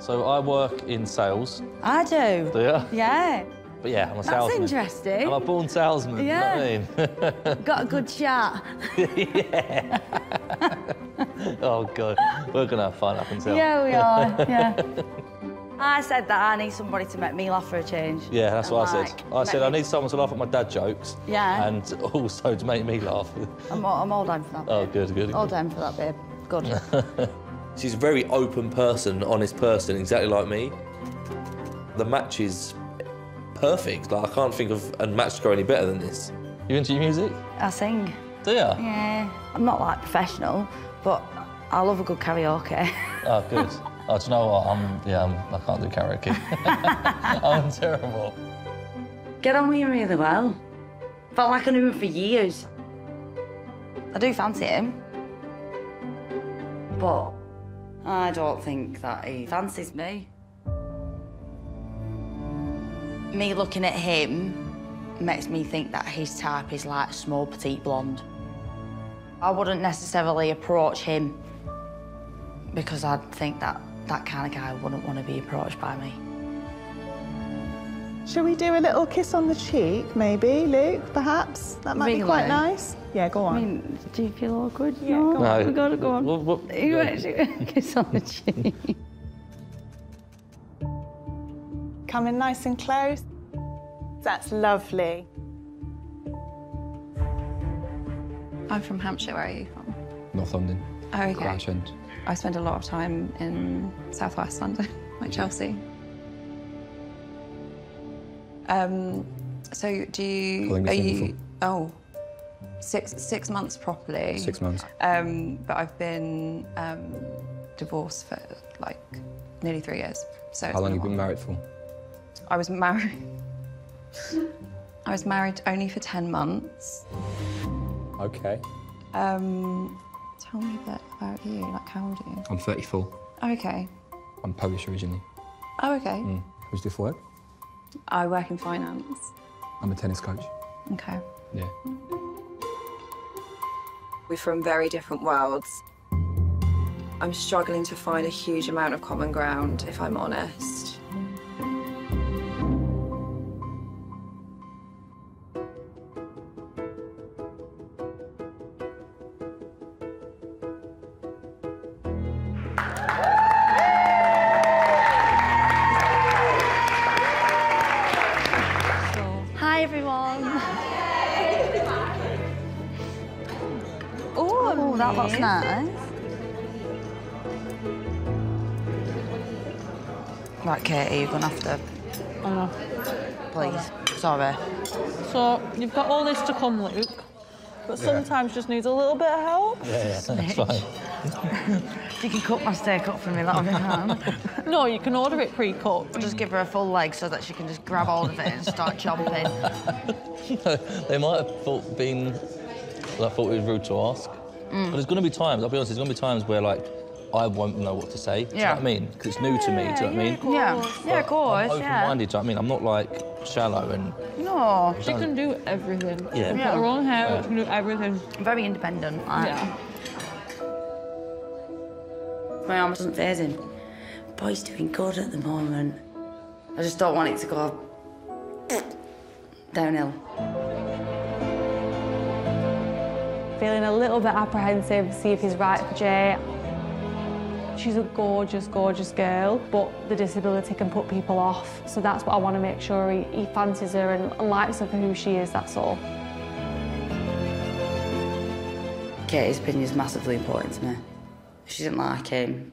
So I work in sales. I do. Do you? Yeah. But yeah, I'm a That's salesman. interesting. I'm a born salesman. Yeah. You know what I mean? (laughs) Got a good chat. yeah. oh god, we're gonna have fun. I can tell. Yeah, we are. Yeah. (laughs) I said that I need somebody to make me laugh for a change. Yeah, that's what I said. I said I need someone to laugh at my dad jokes. Yeah. And also to make me laugh. I'm all, I'm all down for that. Oh, good, good. All down for that, babe. Good. (laughs) She's a very open person, honest person, exactly like me. The match is perfect. Like I can't think of a match to go any better than this. You into your music? I sing. Do ya? Yeah. I'm not like professional, but I love a good karaoke. Oh, good. oh, (laughs) do you know what? I'm yeah. I'm, I can't do karaoke. (laughs) (laughs) I'm terrible. Get on with him really well. Felt like I knew him for years. I do fancy him. But I don't think that he fancies me. Me looking at him makes me think that his type is like small, petite blonde. I wouldn't necessarily approach him because I'd think that that kind of guy wouldn't want to be approached by me. Shall we do a little kiss on the cheek, maybe, Luke, perhaps? That might be quite nice. Yeah, go on. I mean, do you feel awkward? Yeah, no, go on. we gotta go on. What, what, You actually (laughs) kiss on the cheek. (laughs) Come in nice and close. That's lovely. I'm from Hampshire. Where are you from? North London. Oh, okay. Crouch End. I spend a lot of time in southwest London, (laughs) like Chelsea. Um, so do you? How long are you Oh, six six months properly. Six months. Um, but I've been um, divorced for like nearly three years. So How long have you been married for? I was married. (laughs) I was married only for ten months. Okay. Um, tell me a bit about you. Like, how old are you? I'm 34. Oh, okay. I'm Polish originally. Oh, okay. Mm. Who's do for work? I work in finance. I'm a tennis coach. Okay. Yeah. We're from very different worlds. I'm struggling to find a huge amount of common ground, if I'm honest. Katie, you're gonna have to. I know. Please. Sorry. So you've got all this to come, Luke, but Yeah. sometimes just needs a little bit of help. Yeah, yeah, that's fine. You can cut my steak up for me, that'll be fine. (laughs) no, you can order it pre-cut. Just give her a full leg so that she can just grab hold of it and start chomping. (laughs) they might have thought been. I thought it was rude to ask. Mm. But there's going to be times. I'll be honest. There's going to be times where like I won't know what to say. Do you know Yeah. what I mean? Because it's new to me. Do you know what I mean? Yeah, yeah, of course, I'm open-minded. Do you know what I mean? I'm not like shallow and. No. She can do everything. Yeah. She can Yeah. her own hair, Yeah. she can do everything. Very independent. like. Yeah. My arm doesn't faze him. Boy's doing good at the moment. I just don't want it to go downhill. Feeling a little bit apprehensive, see if he's right for Jay. She's a gorgeous, gorgeous girl, but the disability can put people off. So that's what I want to make sure he, he fancies her and, and likes her for who she is, that's all. Katie's opinion is massively important to me. If she didn't like him,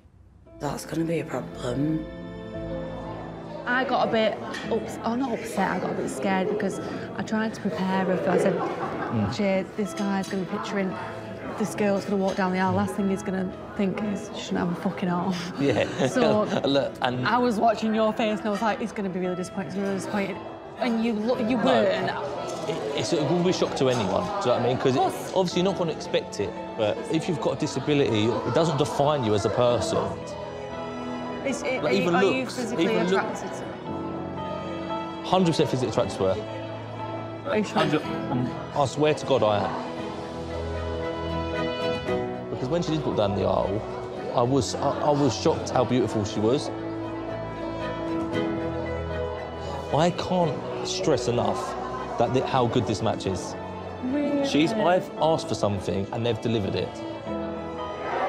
that's going to be a problem. I got a bit, ups- oh not upset, I got a bit scared because I tried to prepare her for, I said, mm. Jay, this guy's going to be picturing this girl's going to walk down the aisle. Last thing he's going to think is she shouldn't have a fucking arm. Yeah. (laughs) So, (laughs) Look, and I was watching your face and I was like, he's going to be really disappointed, really disappointed. And you look, you No. weren't. it, it's, it will be a shock to anyone. Do you know what I mean? Because obviously you're not going to expect it. But if you've got a disability, it doesn't define you as a person. Is, it, Like, are, you, even are you physically even look- attracted to Hundred percent physically attracted to her. Are you sure? I swear to God, I am. Because when she did walk down the aisle, I was I, I was shocked how beautiful she was. I can't stress enough that th- how good this match is. She's. I've asked for something and they've delivered it.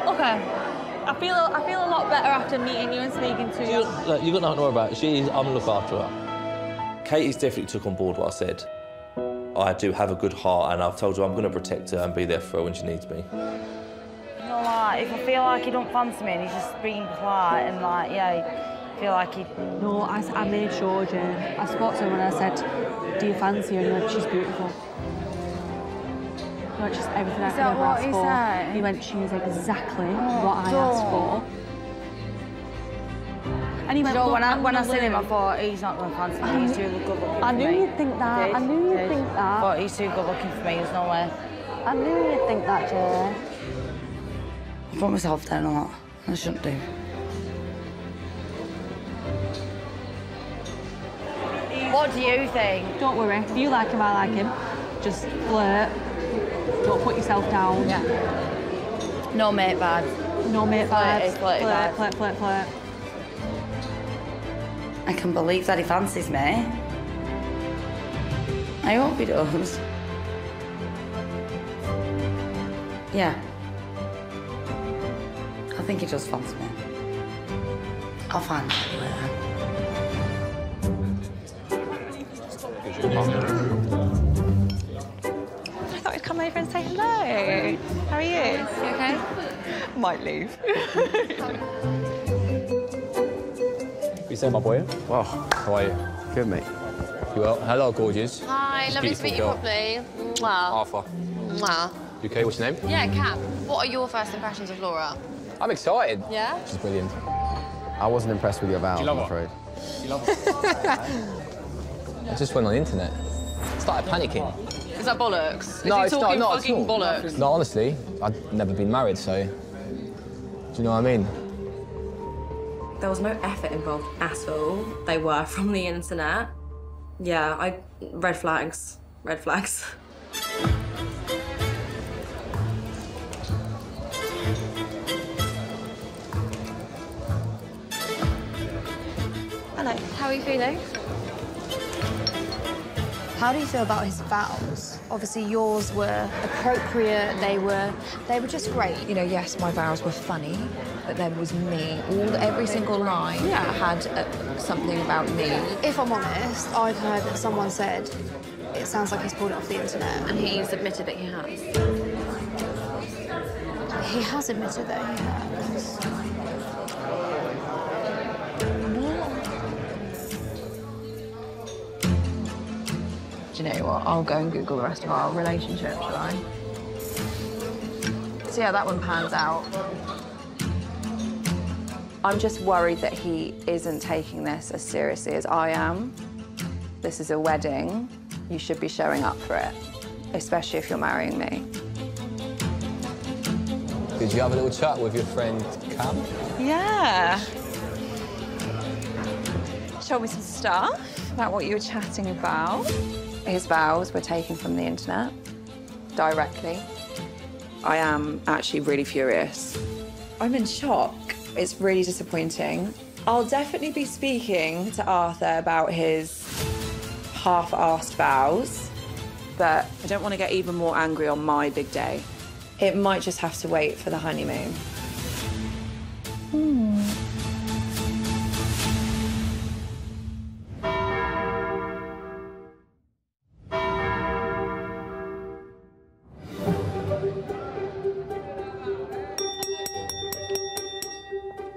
Okay. I feel I feel a lot better after meeting you and speaking to you. Look, you've got nothing to worry about. She is. I'm gonna look after her. Katie's definitely took on board what I said. I do have a good heart, and I've told her I'm going to protect her and be there for her when she needs me. Like, if I feel like he don't fancy me and he's just being polite and like, yeah, I feel like he... No, I made sure, Jane. I spoke to him and I said, do you fancy her? And he went, she's beautiful. Not just everything I Is could that ever ask he for. said? He went, she's exactly Oh, what I asked for. And he went, "Look, when I, when I seen him, I thought, he's not going to fancy me, he's too good looking I knew you'd think that. I Did, knew you'd think that. But he's too good looking for me, there's no way. I knew you'd think that, Jay. I put myself down a lot. I shouldn't do. What do you think? Don't worry. If you like him, I like him. Just flirt. Don't put yourself down. Yeah. No mate vibes. No mate Flirty, vibes. flirty flirt, flirt, flirt, flirt. I can believe that he fancies me. I hope he does. Yeah. I think he just fancy me. I'll find out later. I thought I'd come over and say hello. How are you? You okay? Might leave. You say my boy? Wow, how are you? Good, mate. You well? Hello, gorgeous. Hi, lovely to Beautiful meet you girl. properly. Wow. Arthur. Wow. You okay? What's your name? Yeah, Cap. What are your first impressions of Laura? I'm excited. Yeah? She's brilliant. I wasn't impressed with your vows, you I'm afraid. (laughs) I just went on the internet. Started panicking. Is that bollocks? Is no, he it's not, talking not fucking at all. bollocks? No, honestly, I'd never been married, so... Do you know what I mean? There was no effort involved at all. They were from the internet. Yeah, I red flags. Red flags. (laughs) How are you feeling? How do you feel about his vows? Obviously, yours were appropriate. They were, they were just great. You know, yes, my vows were funny, but there was me. All every single line had uh, something about me. If I'm honest, I've heard that someone said it sounds like he's pulled it off the internet. And he's admitted that he has. He has admitted that he has. You know what? I'll go and Google the rest of our relationship, shall I? See how that one pans out. I'm just worried that he isn't taking this as seriously as I am. This is a wedding. You should be showing up for it, especially if you're marrying me. Did you have a little chat with your friend Cam? Yeah. Show me some stuff about what you were chatting about. His vows were taken from the internet directly. I am actually really furious. I'm in shock. It's really disappointing. I'll definitely be speaking to Arthur about his half-assed vows, but I don't want to get even more angry on my big day. It might just have to wait for the honeymoon. Hmm.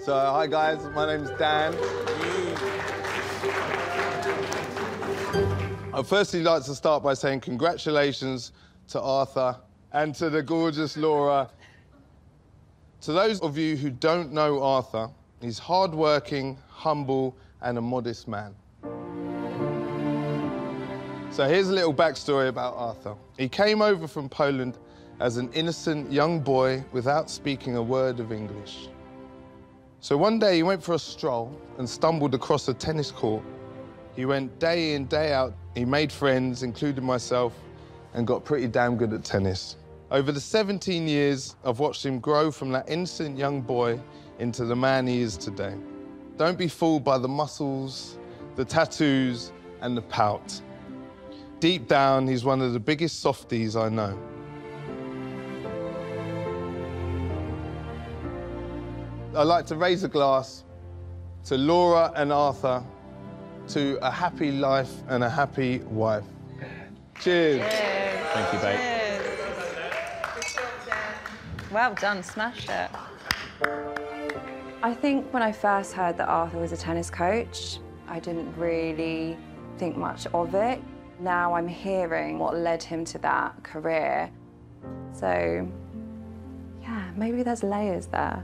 So, hi guys, my name's Dan. I'd firstly like to start by saying congratulations to Arthur and to the gorgeous Laura. To those of you who don't know Arthur, he's hardworking, humble, and a modest man. So here's a little backstory about Arthur. He came over from Poland as an innocent young boy without speaking a word of English. So one day he went for a stroll and stumbled across a tennis court. He went day in, day out. He made friends, including myself, and got pretty damn good at tennis. Over the 17 years, I've watched him grow from that innocent young boy into the man he is today. Don't be fooled by the muscles, the tattoos, and the pout. deep down, he's one of the biggest softies I know. I'd like to raise a glass to Laura and Arthur, to a happy life and a happy wife. Cheers. Thank you, babe. Well done, smashed it. I think when I first heard that Arthur was a tennis coach, I didn't really think much of it. Now I'm hearing what led him to that career. So, yeah, maybe there's layers there.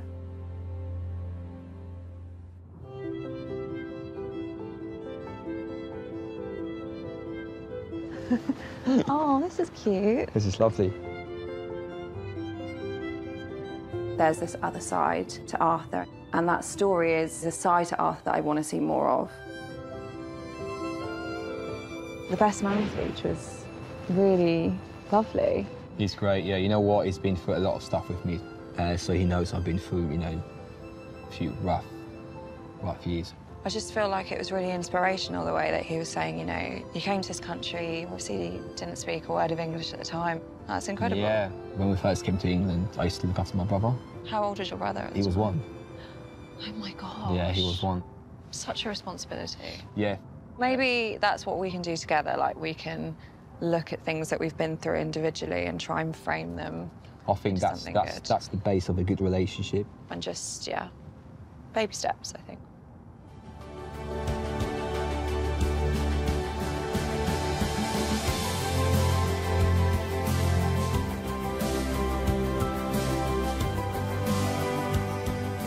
(laughs) oh, this is cute. This is lovely. There's this other side to Arthur, and that story is a side to Arthur that I want to see more of. The best man speech was really lovely. He's great, yeah. You know what? He's been through a lot of stuff with me, uh, so he knows I've been through, you know, a few rough, rough years. I just feel like it was really inspirational the way that he was saying, you know, you came to this country, obviously you didn't speak a word of English at the time. That's incredible. Yeah. When we first came to England, I used to look after my brother. How old was your brother? at He was one. Oh my god. Yeah, he was one. Such a responsibility. Yeah. Maybe that's what we can do together. Like we can look at things that we've been through individually and try and frame them I think that's something that's good. that's the base of a good relationship. and just yeah, baby steps. I think.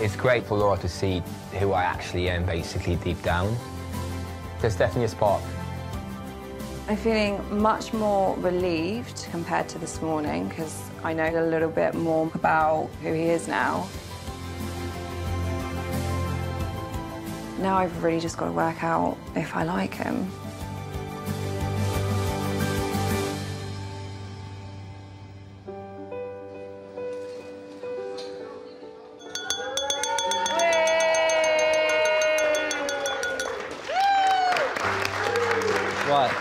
It's great for Laura to see who I actually am, basically deep down. There's definitely a spark. I'm feeling much more relieved compared to this morning because I know a little bit more about who he is now. Now I've really just got to work out if I like him. Right.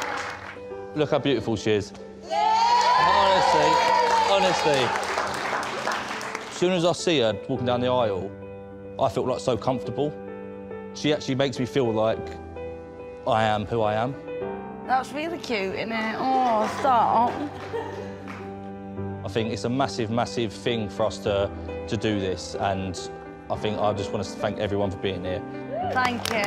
Look how beautiful she is. Honestly, honestly. As soon as I see her walking down the aisle, I feel like so comfortable. She actually makes me feel like I am who I am. That's really cute, isn't it? Oh, stop. I think it's a massive, massive thing for us to, to do this, and I think I just want to thank everyone for being here. Thank you.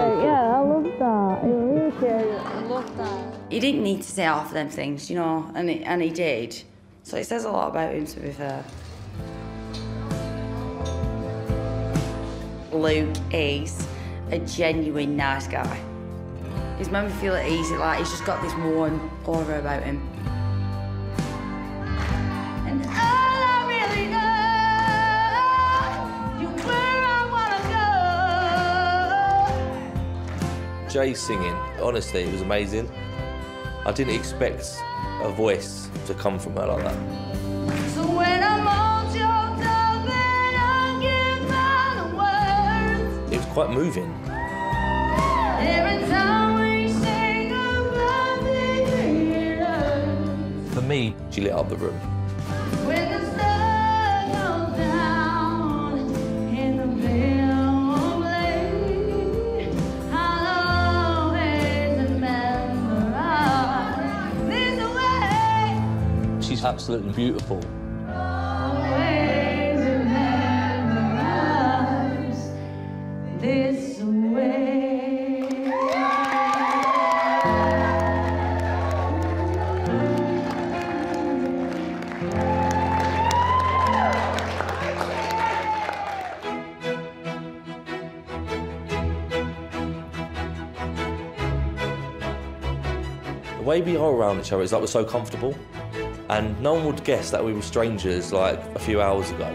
Yeah, I love that. It really cute. I love that. He didn't need to say half of them things, you know, and he, and he did. So it says a lot about him, to be fair. Luke is a genuine nice guy. He's made me feel at ease, like he's just got this warm aura about him. Jay singing, honestly, it was amazing. I didn't expect a voice to come from her like that. So when I'm on your top and I the words, It was quite moving. every time we say goodbye, baby, love. For me, she lit up the room. Absolutely beautiful. Always remember us this way. The way we are around each other is like we're so comfortable, and no one would guess that we were strangers like a few hours ago.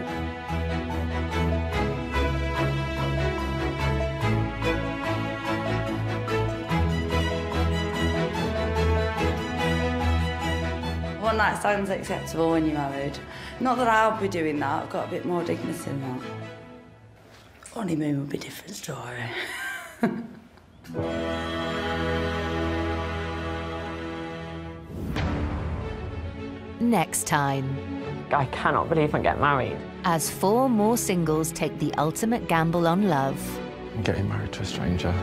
One night stand's acceptable when you're married. Not that I'll be doing that, I've got a bit more dignity than that. Honeymoon would be a different story. (laughs) Next time. I cannot believe I'm getting married. As four more singles take the ultimate gamble on love, I'm getting married to a stranger.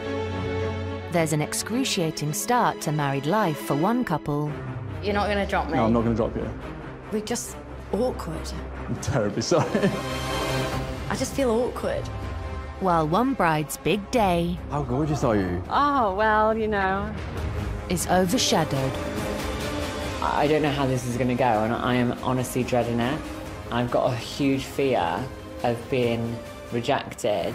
there's an excruciating start to married life for one couple. You're not going to drop me? No, I'm not going to drop you. We're just awkward. I'm terribly sorry. I just feel awkward. While one bride's big day How gorgeous are you? Oh, well, you know. is overshadowed I don't know how this is going to go, and I am honestly dreading it. I've got a huge fear of being rejected.